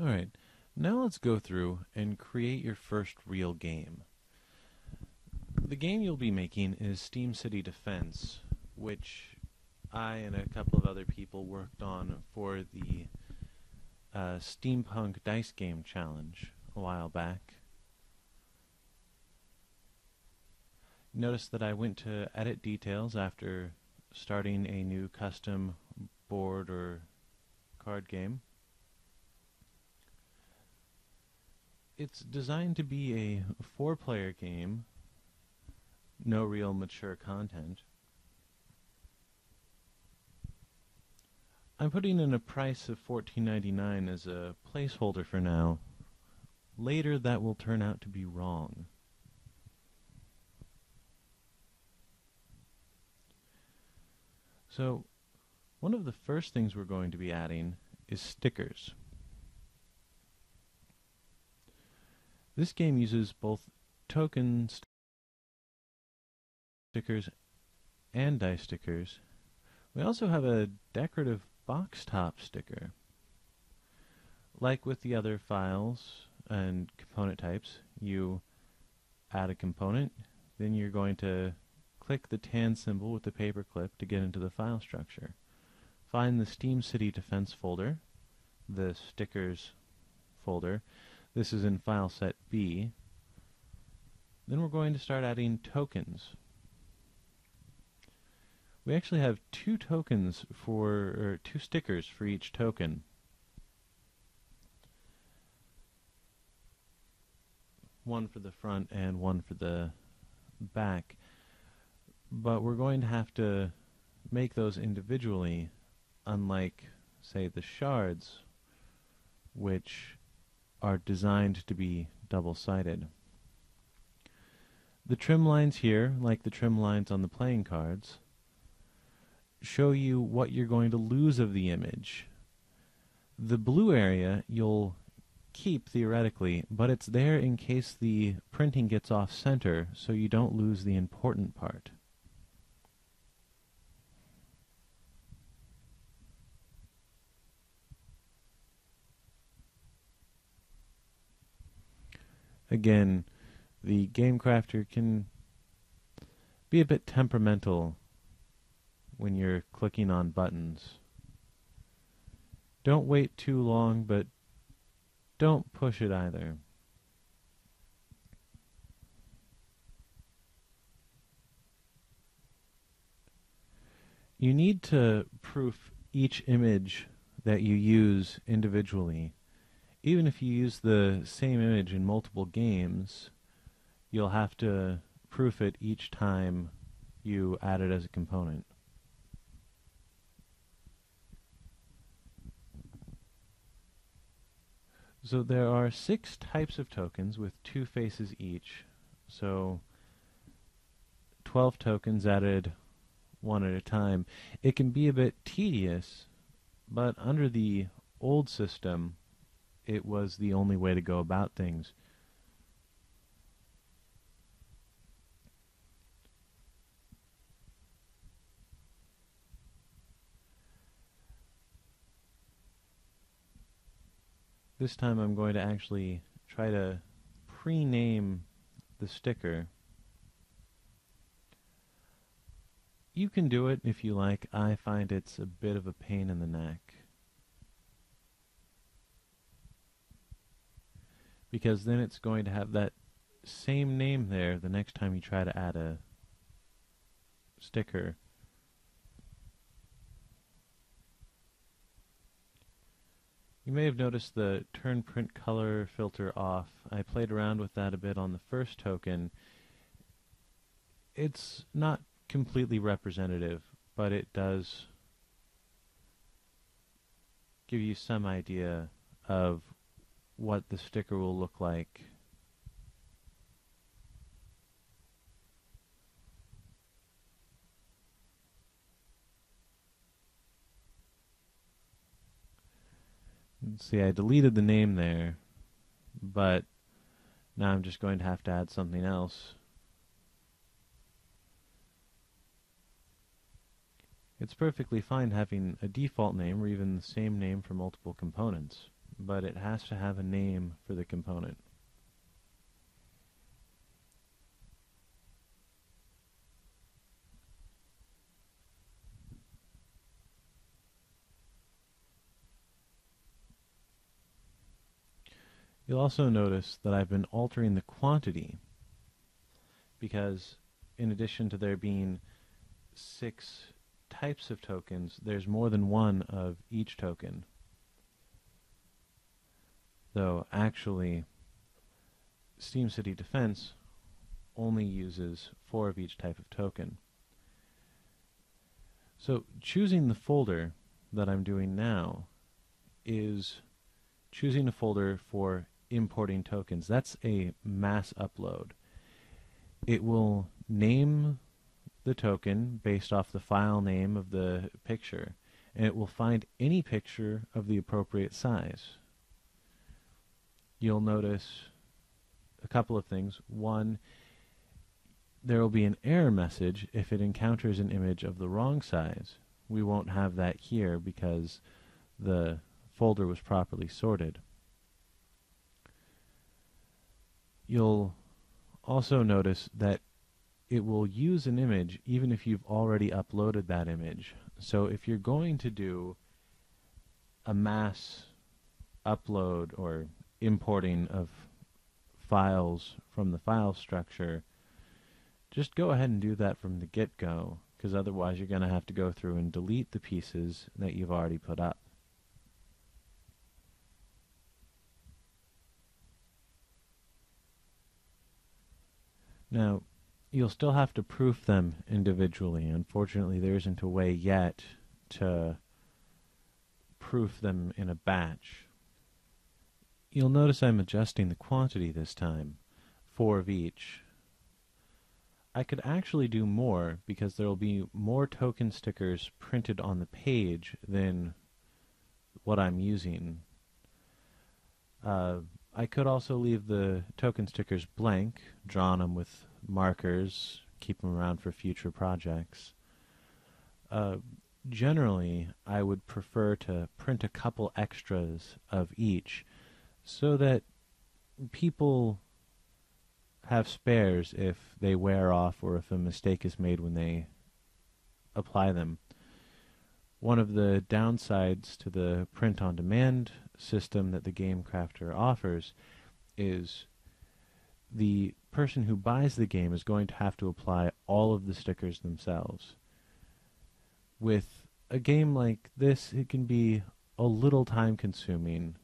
Alright, now let's go through and create your first real game. The game you'll be making is Steam City Defense, which I and a couple of other people worked on for the uh, Steampunk Dice Game Challenge a while back. Notice that I went to edit details after starting a new custom board or card game. It's designed to be a four-player game, no real mature content. I'm putting in a price of $14.99 as a placeholder for now. Later that will turn out to be wrong. So, one of the first things we're going to be adding is stickers. This game uses both token stickers and dice stickers. We also have a decorative box top sticker. Like with the other files and component types, you add a component, then you're going to click the tan symbol with the paperclip to get into the file structure. Find the Steam City Defense folder, the stickers folder. This is in file set B. Then we're going to start adding tokens. We actually have two tokens for, or two stickers for each token. One for the front and one for the back. But we're going to have to make those individually, unlike, say, the shards, which are designed to be double-sided. The trim lines here, like the trim lines on the playing cards, show you what you're going to lose of the image. The blue area you'll keep theoretically, but it's there in case the printing gets off center so you don't lose the important part. Again, the game crafter can be a bit temperamental when you're clicking on buttons. Don't wait too long, but don't push it either. You need to proof each image that you use individually. Even if you use the same image in multiple games, you'll have to proof it each time you add it as a component. So there are six types of tokens with two faces each. So 12 tokens added one at a time. It can be a bit tedious, but under the old system, it was the only way to go about things. This time I'm going to actually try to pre-name the sticker. You can do it if you like. I find it's a bit of a pain in the neck. Because then it's going to have that same name there the next time you try to add a sticker. You may have noticed the turn print color filter off. I played around with that a bit on the first token. It's not completely representative, but it does give you some idea of what the sticker will look like See, I deleted the name there, but now I'm just going to have to add something else. It's perfectly fine having a default name or even the same name for multiple components. But it has to have a name for the component. You'll also notice that I've been altering the quantity because in addition to there being six types of tokens, there's more than one of each token. Though actually, Steam City Defense only uses four of each type of token. So choosing the folder that I'm doing now is choosing a folder for importing tokens. That's a mass upload. It will name the token based off the file name of the picture, and it will find any picture of the appropriate size. You'll notice a couple of things. One, there will be an error message if it encounters an image of the wrong size. We won't have that here because the folder was properly sorted. You'll also notice that it will use an image even if you've already uploaded that image. So if you're going to do a mass upload or importing of files from the file structure, just go ahead and do that from the get-go, because otherwise you're going to have to go through and delete the pieces that you've already put up. Now, you'll still have to proof them individually. Unfortunately, there isn't a way yet to proof them in a batch. You'll notice I'm adjusting the quantity this time, four of each. I could actually do more because there will be more token stickers printed on the page than what I'm using. Uh, I could also leave the token stickers blank, drawn them with markers, keep them around for future projects. Uh, generally, I would prefer to print a couple extras of each so that people have spares if they wear off or if a mistake is made when they apply them. One of the downsides to the print on demand system that the game crafter offers is the person who buys the game is going to have to apply all of the stickers themselves. With a game like this, it can be a little time consuming